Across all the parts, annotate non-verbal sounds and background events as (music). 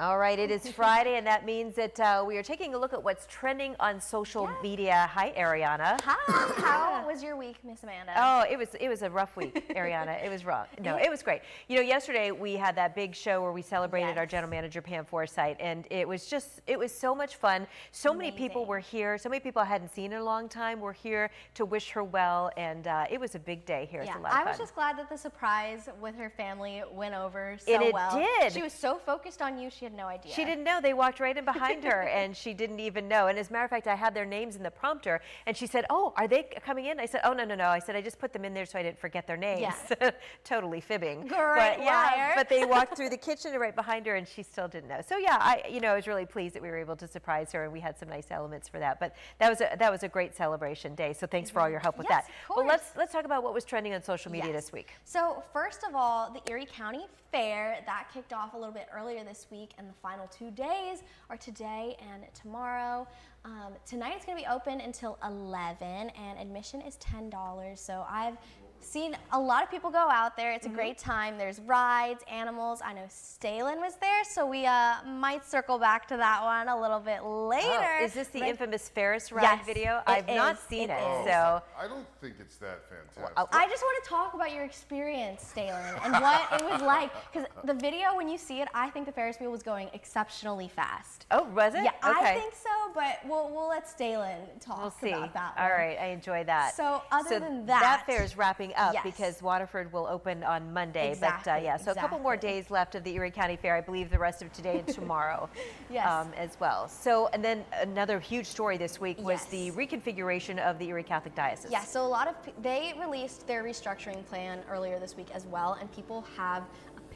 All right, it is (laughs) Friday, and that means that uh, we are taking a look at what's trending on social Yeah. media. Hi, Ariana. Hi, (laughs) how was your week, Miss Amanda? Oh, it was it was a rough week, (laughs) Ariana. It was rough. No, it was great. You know, yesterday we had that big show where we celebrated our general manager Pam Forsythe, and it was just it was so much fun. So many people were here. So many people I hadn't seen in a long time were here to wish her well, and uh, it was a big day here. yeah, it's a lot of I was just glad that the surprise with her family went over so And it well. did. She was so focused on you, she had no idea. She didn't know. They walked right in behind her, (laughs) and she didn't even know. And as a matter of fact, I had their names in the prompter, and she said, "Oh, are they coming in?" I said, "Oh, no, no, no." I said, "I just put them in there so I didn't forget their names." (laughs) totally fibbing. Great but yeah, liar. but they walked through the (laughs) kitchen right behind her, and she still didn't know. So yeah, I, you know, I was really pleased that we were able to surprise her, and we had some nice elements for that. But that was a that was a great celebration day. So thanks for all your help with Yes, that. of Well, let's let's talk about what was trending on social media Yes. this week. So first of all, the Erie County Fair that kicked off a little bit earlier this week, and the final two days are today and tomorrow. Um, tonight it's going to be open until 11, and admission is ten dollars. So I've seen a lot of people go out there. It's a great time. There's rides, animals. I know Stalen was there, so we uh, might circle back to that one a little bit later. Oh, is this the But- infamous Ferris ride Yes, video? I've not seen It it, is. so. I don't think it's that fantastic. oh, I just want to talk about your experience, Stalen, and what it was like. Because the video, when you see it, I think the Ferris wheel was going exceptionally fast. Oh, was it? Yeah, I think so, but we'll, we'll let Stalen talk We'll see. about that. All one. right, I enjoy that. So other than that that- fair is wrapping up Yes. because Waterford will open on Monday. But uh, yeah, so a couple more days left of the Erie County Fair. I believe the rest of today and (laughs) tomorrow Yes. um, as well. So and then another huge story this week was Yes. the reconfiguration of the Erie Catholic Diocese. Yeah, so a lot of they released their restructuring plan earlier this week as well, and people have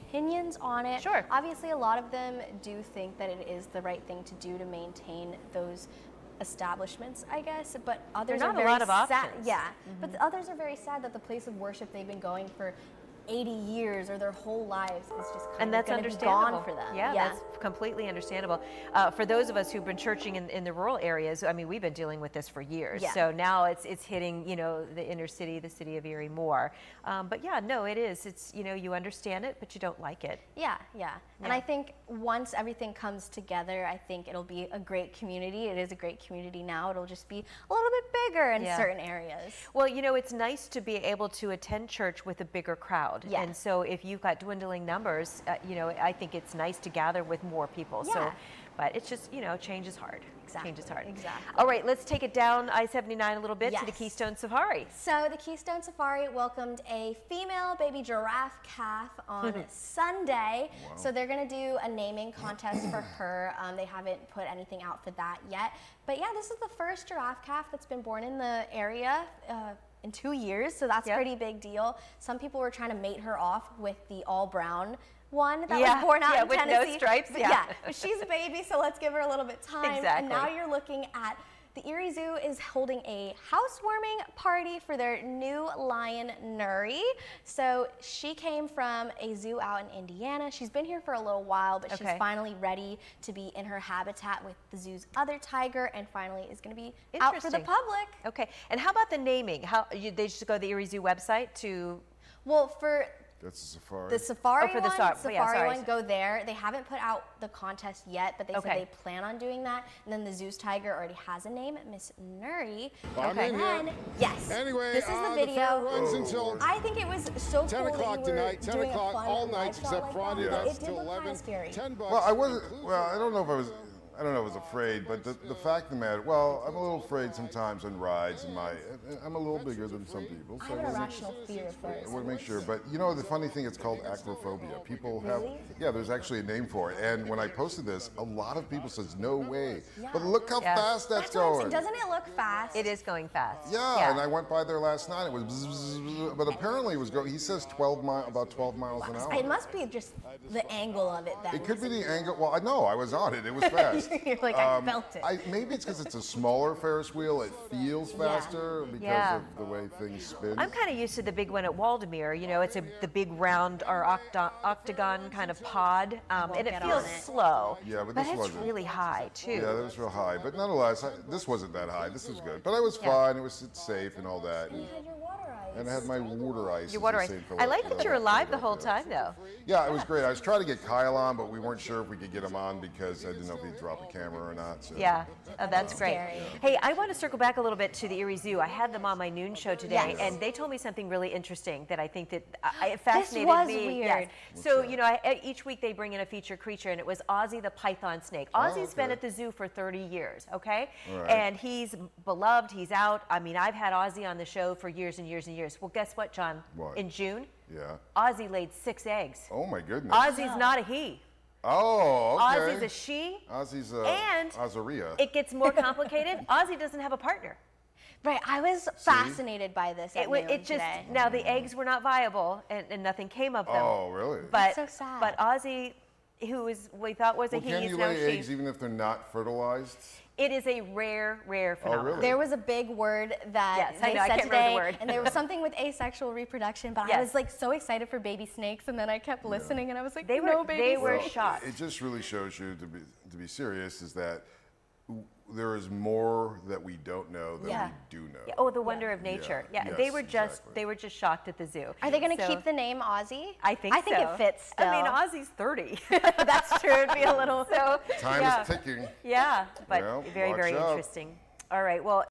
opinions on it. Sure. Obviously, a lot of them do think that it is the right thing to do to maintain those establishments, I guess. But others not are a very lot of sad. options. Mm-hmm. Yeah, but the others are very sad that the place of worship they've been going for 80 years or their whole lives is just kind and of that's understandable gone for them. Yeah, that's completely understandable. Uh, for those of us who've been churching in, in the rural areas, I mean, we've been dealing with this for years. Yeah. So now it's it's hitting you know the inner city, the city of Erie more. Um, but yeah, no, it is. It's you know you understand it, but you don't like it. Yeah, yeah. And I think once everything comes together, I think it'll be a great community. It is a great community now. It'll just be a little bit bigger in Yeah. certain areas. Well, you know, it's nice to be able to attend church with a bigger crowd. Yeah. And so if you've got dwindling numbers, uh, you know, I think it's nice to gather with more people. So, but it's just, you know, change is hard. Exactly. Change is hard. exactly. All right, let's take it down I-79 a little bit to the Keystone Safari. So the Keystone Safari welcomed a female baby giraffe calf on (laughs) Sunday. So they're gonna do a naming contest for (clears throat) her. Um, they haven't put anything out for that yet. But yeah, this is the first giraffe calf that's been born in the area. Uh, in two years, so that's Yep. a pretty big deal. Some people were trying to mate her off with the all brown one that Yeah, was born out yeah, in with no stripes, yeah. but she's a baby, so let's give her a little bit (laughs) time. Exactly. And now you're looking at the Erie Zoo is holding a housewarming party for their new lion, Nuri. So she came from a zoo out in Indiana. She's been here for a little while, but Okay. she's finally ready to be in her habitat with the zoo's other tiger and finally is going to be out for the public. Okay, and how about the naming? How you, they just go to the Erie Zoo website to? Well, for That's a safari. the safari Oh, for the one, sar- safari yeah, one, go there. They haven't put out the contest yet, but they Okay. said they plan on doing that. And then the Zeus Tiger already has a name, Miss Nuri. I'm Okay. in And here. yes, Anyway, this is uh, the fair video. runs until I think it was so 10 cool o'clock that you were tonight, 10 doing o'clock fun all live nights shot except like Friday that, but nights it did till look kinda 11. Scary. 10 bucks. Well, I wasn't. Well, I don't know if I was. I don't know. if I was afraid, but the, the fact of the matter. Well, I'm a little afraid sometimes on rides, and my I'm a little bigger than some people. I So have an I wanna- irrational fear for it. I want to make sure, but you know the funny thing, it's called acrophobia. People have, yeah, there's actually a name for it. And when I posted this, a lot of people says, "No way!" But look how Yeah. fast that's, That's what I'm saying. going. Doesn't it look fast? It is going fast. Yeah, and I went by there last night. It was, bzz, bzz, bzz, but apparently it was going. He says 12 mile, about 12 miles an hour. It must be just the angle of it. That It could be the angle. Well, I know I was on it. It was fast. (laughs) You're like, I felt it. I, maybe it's because it's a smaller Ferris wheel. It feels Yeah. faster because Yeah. of the way things spin. I'm kind of used to the big one at Waldameer. You know, it's a the big round or octo, octagon kind of pod, um, and it feels it. slow. Yeah, but but this it's wasn't. really high too. yeah, that was real high, but nonetheless, I, this wasn't that high. This was good, but I was Yeah. fine. It was it's safe and all that. You And And I had my water ice. Your water ice. I like that you're alive the- the whole time, though. Yeah, it was great. I was trying to get Kyle on, but we weren't sure if we could get him on because I didn't know if he'd drop a camera or not. So. Yeah, oh, that's great. Scary. Hey, I want to circle back a little bit to the Erie Zoo. I had them on my noon show today, Yes. and they told me something really interesting that I think that uh, (gasps) it fascinated was me. weird. Yes. So you know, I, each week they bring in a featured creature, and it was Ozzy the python snake. Ozzy's been at the zoo for 30 years, okay, All right. and he's beloved. He's out. I mean, I've had Ozzy on the show for years and years and years. Well, guess what, John? What? In June, Yeah. Ozzy laid six eggs. Oh my goodness. Ozzy's not a he. oh, okay. Ozzy's a she. Ozzy's a And Azaria. It gets more complicated. (laughs) Ozzy doesn't have a partner. Right, I was fascinated by this. At It, wa- noon it just today. now the eggs were not viable and, and nothing came of them. oh, really? But so sad. but Ozzy, who is we thought was a well, he, can you now lay she. eggs even if they're not fertilized? It is a rare, rare oh, phenomenon. Oh, really? There was a big word that Yes, I they know, I said can't remember today, the word. and there was (laughs) something with asexual reproduction. But I was like so excited for baby snakes, and then I kept listening, and I was like, They were no baby they were snakes. shocked. It just really shows you to be to be serious is that w- there is more that we don't know than Yeah. we do know. Yeah, Oh, the wonder of nature. Yeah, Yeah, they were just exactly. they were just shocked at the zoo. Are they going to So- keep the name Ozzy? I think I think so. it fits. Still. I mean, Ozzy's 30. (laughs) (laughs) That's true. It'd be a little. so Time yeah. is ticking. Yeah, but Well, very, very out. interesting. All right. Well,